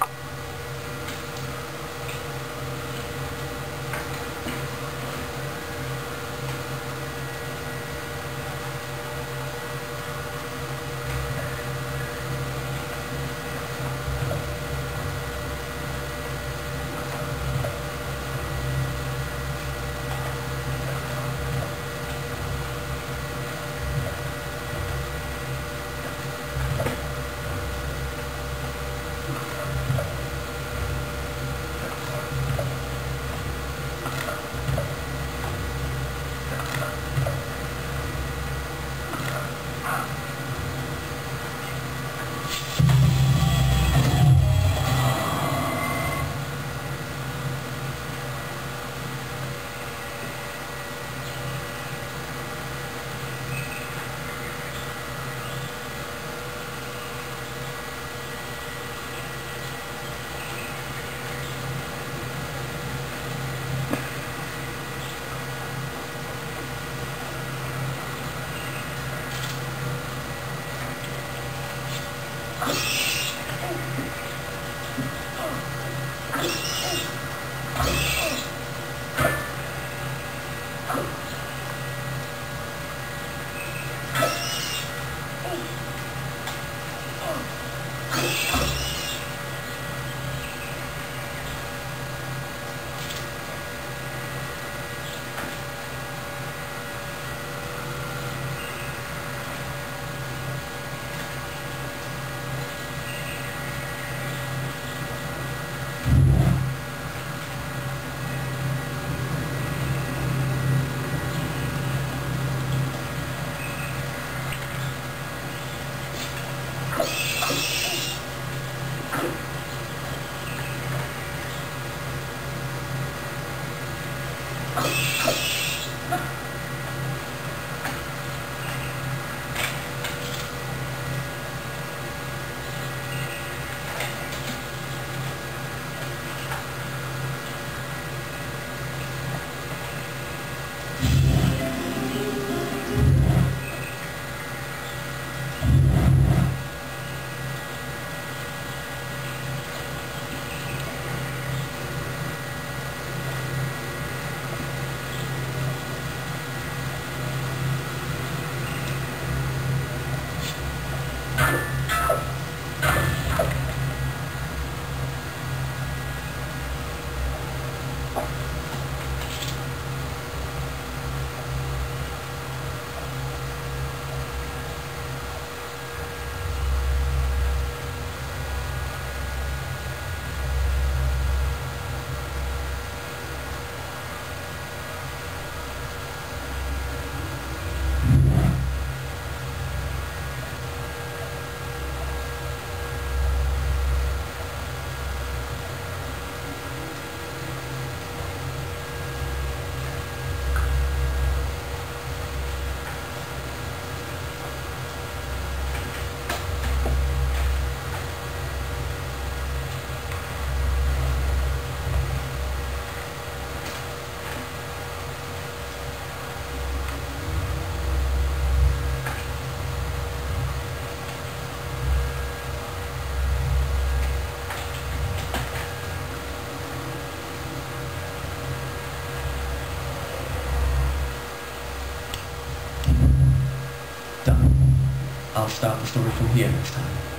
you you Bye. I'll start the story from here next time.